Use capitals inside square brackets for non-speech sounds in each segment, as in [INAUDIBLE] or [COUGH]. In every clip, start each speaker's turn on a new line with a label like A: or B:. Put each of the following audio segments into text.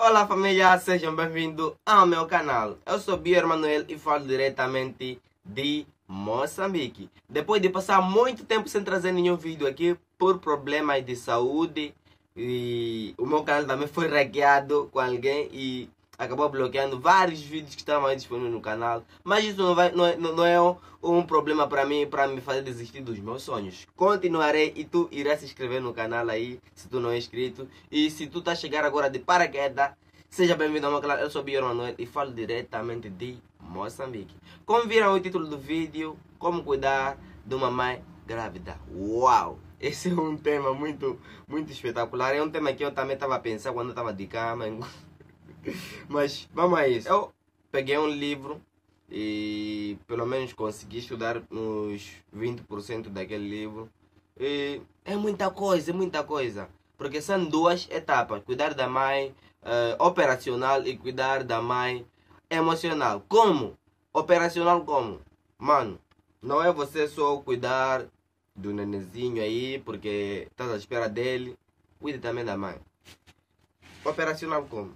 A: Olá família, sejam bem-vindos ao meu canal. Eu sou Bia Manuel e falo diretamente de Moçambique. Depois de passar muito tempo sem trazer nenhum vídeo aqui por problemas de saúde e o meu canal também foi hackeado com alguém e acabou bloqueando vários vídeos que estavam disponíveis no canal. Mas isso não, vai, não, é, não é um problema para mim, para me fazer desistir dos meus sonhos. Continuarei e tu irás se inscrever no canal aí, se tu não é inscrito. E se tu tá chegando agora de paraquedas, seja bem-vindo ao meu canal. Eu sou Bior Manuel e falo diretamente de Moçambique. Como viram o título do vídeo, como cuidar de uma mãe grávida. Uau! Esse é um tema muito, muito espetacular. É um tema que eu também estava pensando quando estava de cama. [LAUGHS] [LAUGHS] Mas vamos a isso. Eu peguei um livro e pelo menos consegui estudar uns 20% daquele livro. E é muita coisa, é muita coisa. Porque são duas etapas: cuidar da mãe uh, operacional e cuidar da mãe emocional. Como? Operacional como? Mano, não é você só cuidar do nenenzinho aí porque estás à espera dele. Cuide também da mãe. Operacional como?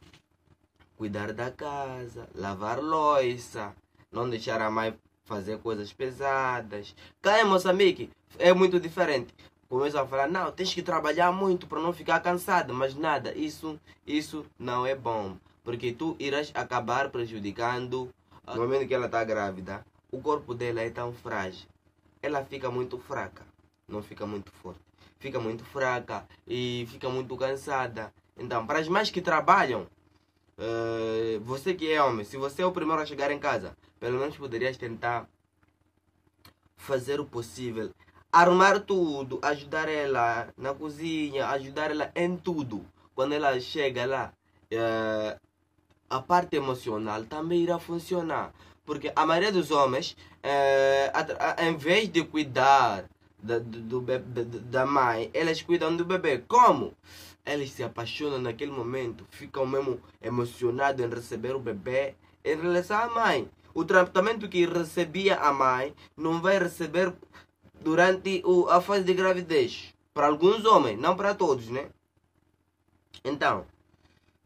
A: Cuidar da casa, lavar louça, não deixar a mãe fazer coisas pesadas. Cá em Moçambique é muito diferente. Começam a falar, não, tens que trabalhar muito para não ficar cansado, mas nada, isso, isso não é bom. Porque tu irás acabar prejudicando no momento que ela está grávida. O corpo dela é tão frágil. Ela fica muito fraca, não fica muito forte. Fica muito fraca e fica muito cansada. Então, para as mães que trabalham, Uh, você que é homem, se você é o primeiro a chegar em casa, pelo menos poderias tentar fazer o possível. Arrumar tudo, ajudar ela na cozinha, ajudar ela em tudo. Quando ela chega lá, uh, a parte emocional também irá funcionar. Porque a maioria dos homens, uh, em vez de cuidar da, do, do, da mãe, elas cuidam do bebê. Como? Elas se apaixonam naquele momento, ficam mesmo emocionadas em receber o bebê em relação à mãe. O tratamento que recebia a mãe não vai receber durante a fase de gravidez. Para alguns homens, não para todos, né? Então,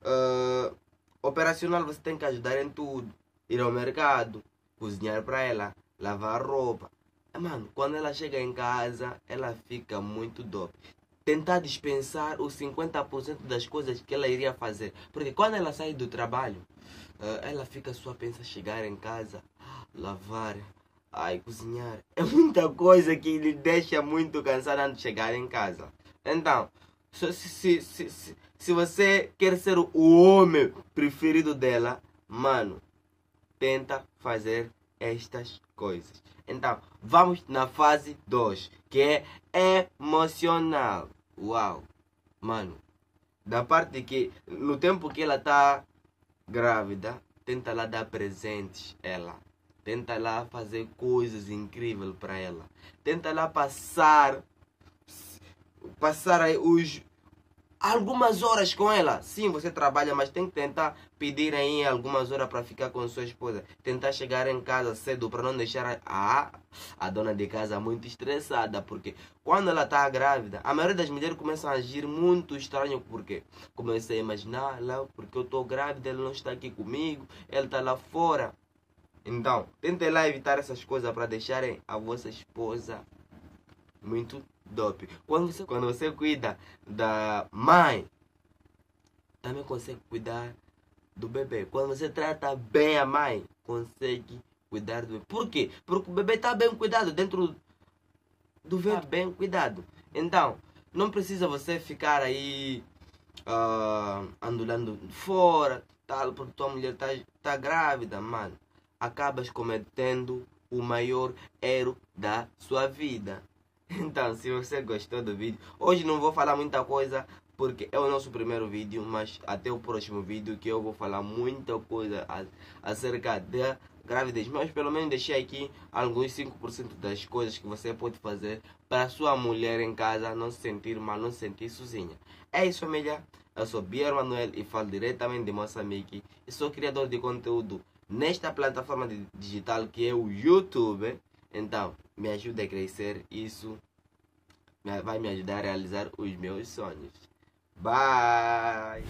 A: uh, operacional você tem que ajudar em tudo. Ir ao mercado, cozinhar para ela, lavar roupa. Mano, quando ela chega em casa, ela fica muito dope tentar dispensar os 50% das coisas que ela iria fazer. Porque quando ela sai do trabalho, eh, ela fica só pensa chegar em casa, lavar, ai, cozinhar. É muita coisa que lhe deixa muito cansada antes de chegar em casa. Então, se, se, se, se, se você quer ser o homem preferido dela, mano, tenta fazer estas coisas. Então, vamos na fase 2, que é emocional. Uau! Mano, da parte que no tempo que ela tá grávida, tenta lá dar presentes ela. Tenta lá fazer coisas incríveis para ela. Tenta lá passar passar aí os algumas horas com ela. Sim, você trabalha, mas tem que tentar pedir aí algumas horas para ficar com sua esposa. Tentar chegar em casa cedo para não deixar a, a dona de casa muito estressada. Porque quando ela está grávida, a maioria das mulheres começam a agir muito estranho. Porque comecei a imaginar, lá, porque eu estou grávida, ele não está aqui comigo, ele está lá fora. Então, tentem lá evitar essas coisas para deixarem a vossa esposa muito dope. Quando você, quando você cuida da mãe, também consegue cuidar do bebê. Quando você trata bem a mãe, consegue cuidar do bebê. Por quê? Porque o bebê está bem cuidado dentro do ventre, bem cuidado. Então, não precisa você ficar aí uh, andulando fora, tal, porque tua mulher está tá grávida, mano. Acabas cometendo o maior erro da sua vida. [LAUGHS] Então, se você gostou do vídeo, hoje não vou falar muita coisa porque é o nosso primeiro vídeo, mas até o próximo vídeo que eu vou falar muita coisa acerca da gravidez. Mas pelo menos deixei aqui alguns 5% das coisas que você pode fazer para sua mulher em casa não se sentir mal, não se sentir sozinha. É isso, família. Eu sou Bier Manuel e falo diretamente de Moçambique e sou criador de conteúdo nesta plataforma digital que é o YouTube. Então, me ajuda a crescer, isso vai me ajudar a realizar os meus sonhos. Bye!